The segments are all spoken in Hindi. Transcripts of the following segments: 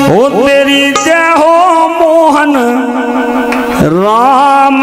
ओ तेरी जय हो मोहन राम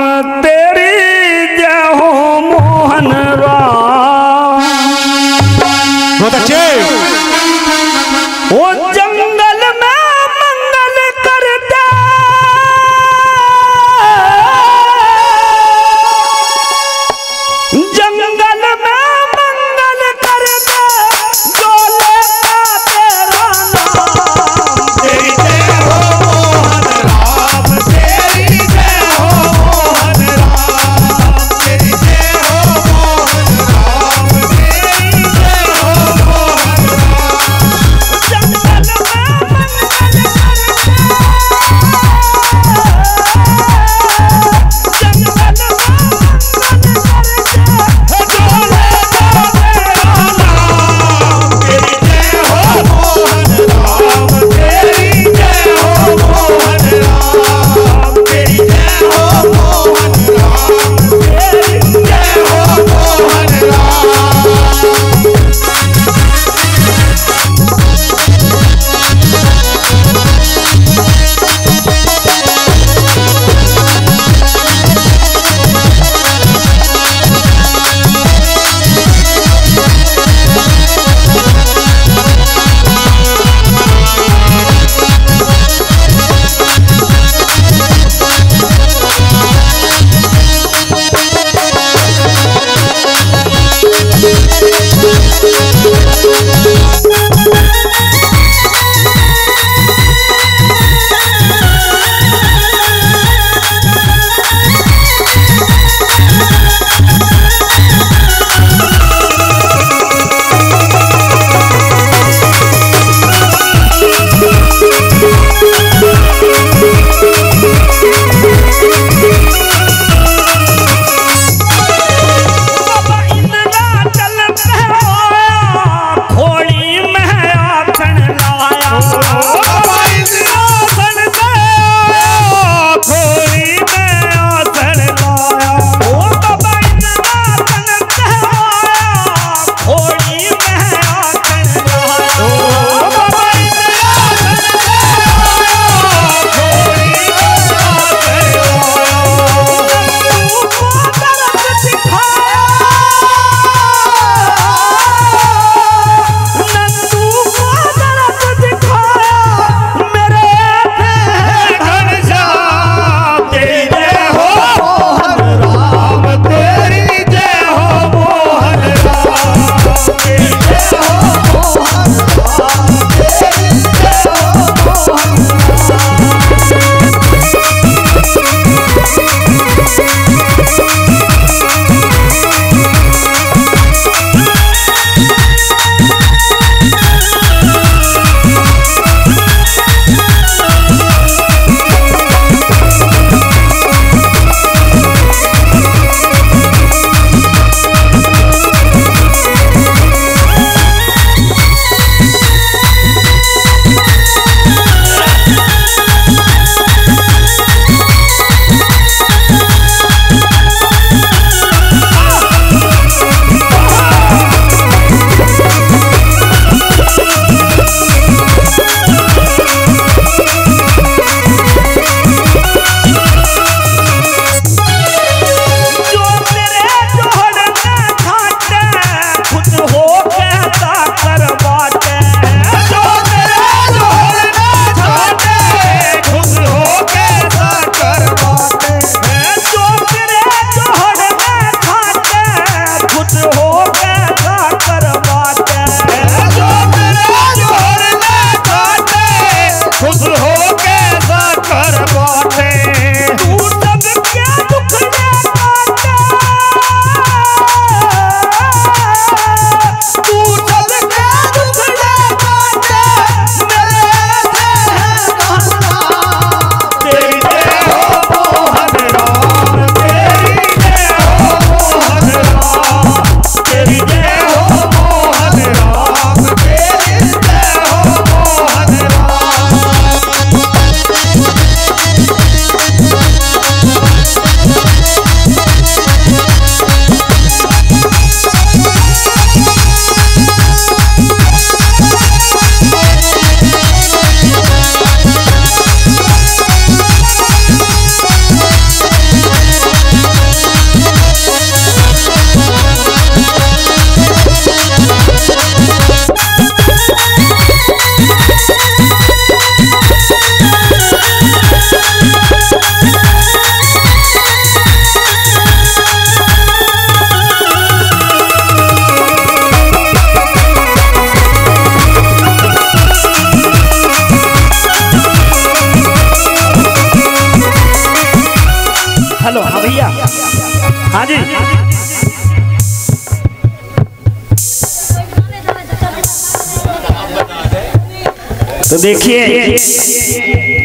तो देखिए,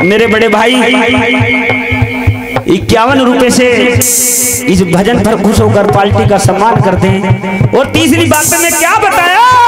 मेरे बड़े भाई, इक्यावन रुपए से इस भजन पर खुश होकर पार्टी का सम्मान करते हैं। और तीसरी बात मैंने क्या बताया?